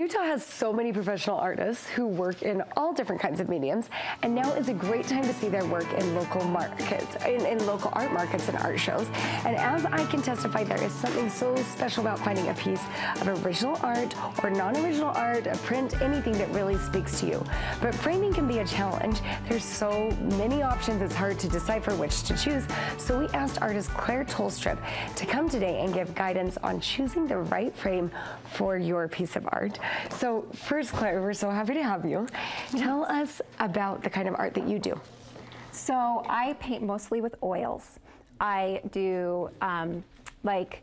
Utah has so many professional artists who work in all different kinds of mediums, and now is a great time to see their work in local markets, in, in, local art markets and art shows. And as I can testify, there is something so special about finding a piece of original art or non-original art, a print, anything that really speaks to you. But framing can be a challenge. There's so many options, it's hard to decipher which to choose. So we asked artist Claire Tollstrup to come today and give guidance on choosing the right frame for your piece of art. So first, Claire, we're so happy to have you. Tell us about the kind of art that you do. So I paint mostly with oils. I do um, like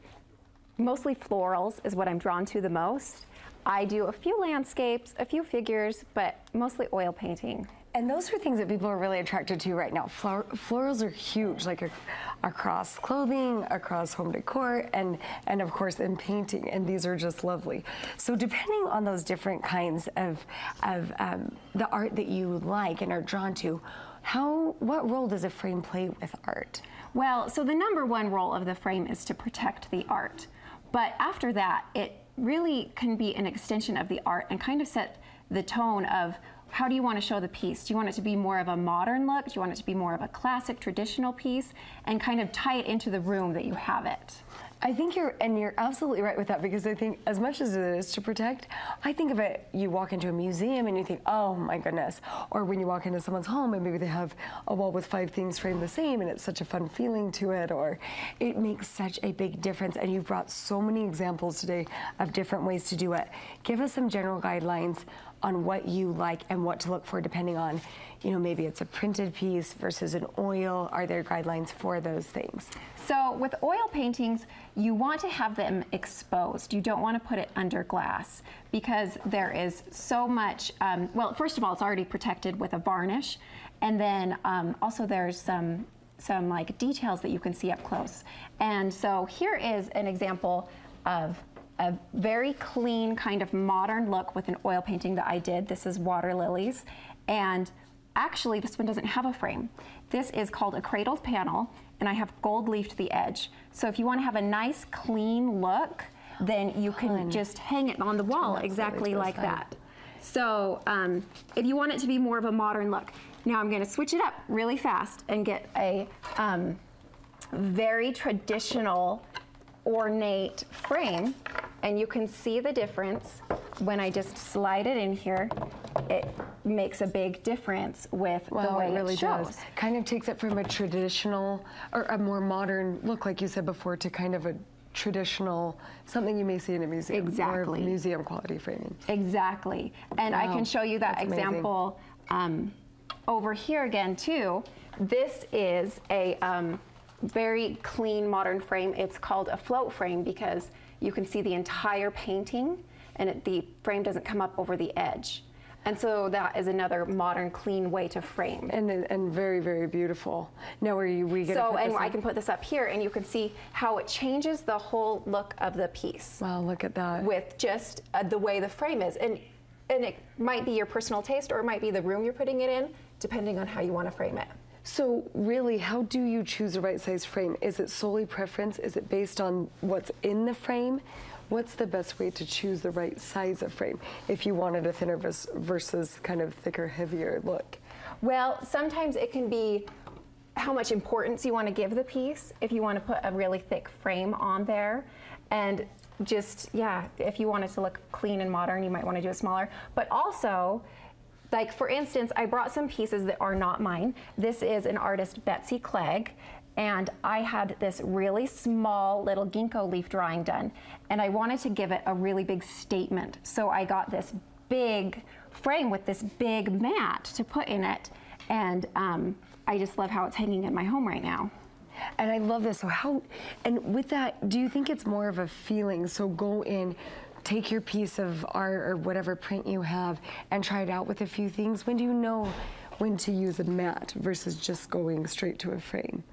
mostly florals is what I'm drawn to the most. I do a few landscapes, a few figures, but mostly oil painting. And those are things that people are really attracted to right now. Flor florals are huge, like across clothing, across home decor, and, and of course in painting, and these are just lovely. So depending on those different kinds of, of um, the art that you like and are drawn to, how, what role does a frame play with art? Well, so the number one role of the frame is to protect the art. But after that, it really can be an extension of the art and kind of set the tone of how do you want to show the piece? Do you want it to be more of a modern look? Do you want it to be more of a classic traditional piece? And kind of tie it into the room that you have it. I think you're, and you're absolutely right with that because I think as much as it is to protect, I think of it, you walk into a museum and you think, oh my goodness. Or when you walk into someone's home and maybe they have a wall with five things framed the same and it's such a fun feeling to it, or it makes such a big difference. And you've brought so many examples today of different ways to do it. Give us some general guidelines on what you like and what to look for depending on, you know, maybe it's a printed piece versus an oil. Are there guidelines for those things? So with oil paintings, you want to have them exposed. You don't want to put it under glass because there is so much, um, well, first of all, it's already protected with a varnish. And then um, also there's some, some like details that you can see up close. And so here is an example of a very clean kind of modern look with an oil painting that I did. This is water lilies. And actually this one doesn't have a frame. This is called a cradled panel and I have gold leafed the edge. So if you want to have a nice clean look, then you can Fun. just hang it on the wall exactly like that. So um, if you want it to be more of a modern look, now I'm going to switch it up really fast and get a um, very traditional ornate frame and you can see the difference when I just slide it in here. It makes a big difference with the way it really it shows. Does. Kind of takes it from a traditional or a more modern look, like you said before, to kind of a traditional, something you may see in a museum. Exactly. museum quality framing. Exactly. And wow. I can show you that That's example um, over here again too. This is a um, very clean modern frame. It's called a float frame because you can see the entire painting and it, the frame doesn't come up over the edge. And so that is another modern, clean way to frame. And, and very, very beautiful. Now, are you, we going So, and I can put this up here, and you can see how it changes the whole look of the piece. Wow, look at that. With just uh, the way the frame is. And, and it might be your personal taste, or it might be the room you're putting it in, depending on how you want to frame it. So really, how do you choose the right size frame? Is it solely preference? Is it based on what's in the frame? What's the best way to choose the right size of frame if you wanted a thinner versus kind of thicker, heavier look? Well, sometimes it can be how much importance you want to give the piece. If you want to put a really thick frame on there and just, yeah, if you want it to look clean and modern, you might want to do it smaller. But also, like for instance, I brought some pieces that are not mine. This is an artist, Betsy Clegg, and I had this really small little ginkgo leaf drawing done, and I wanted to give it a really big statement. So I got this big frame with this big mat to put in it, and um, I just love how it's hanging in my home right now. And I love this. So how, and with that, do you think it's more of a feeling? So go in, take your piece of art or whatever print you have and try it out with a few things? When do you know when to use a mat versus just going straight to a frame?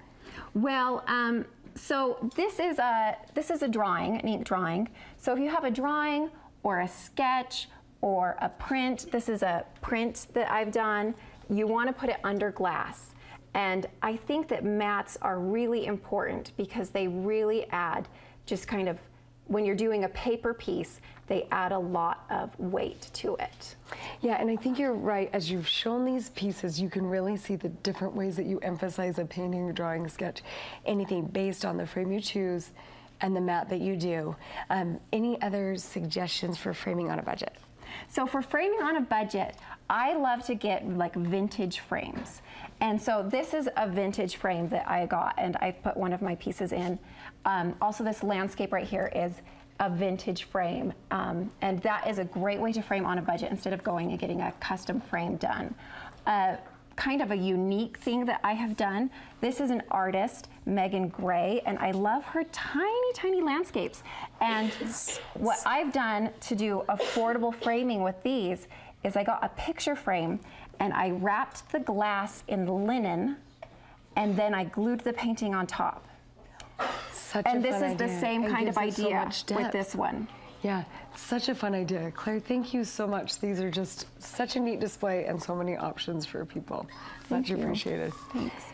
Well, um, so this is a this is a drawing, an ink drawing. So if you have a drawing or a sketch or a print, this is a print that I've done. You want to put it under glass. And I think that mats are really important because they really add just kind of when you're doing a paper piece, they add a lot of weight to it. Yeah, and I think you're right. As you've shown these pieces, you can really see the different ways that you emphasize a painting, drawing, sketch, anything based on the frame you choose and the mat that you do. Um, any other suggestions for framing on a budget? So for framing on a budget, I love to get like vintage frames. And so this is a vintage frame that I got and I've put one of my pieces in. Um, also this landscape right here is a vintage frame. Um, and that is a great way to frame on a budget instead of going and getting a custom frame done. Uh, kind of a unique thing that I have done. This is an artist, Megan Gray, and I love her tiny, tiny landscapes. And what I've done to do affordable framing with these is I got a picture frame and I wrapped the glass in linen and then I glued the painting on top. Such and a this is the same It kind of it so idea with this one. Yeah, such a fun idea. Claire, thank you so much. These are just such a neat display and so many options for people. Much you. appreciated. Thanks.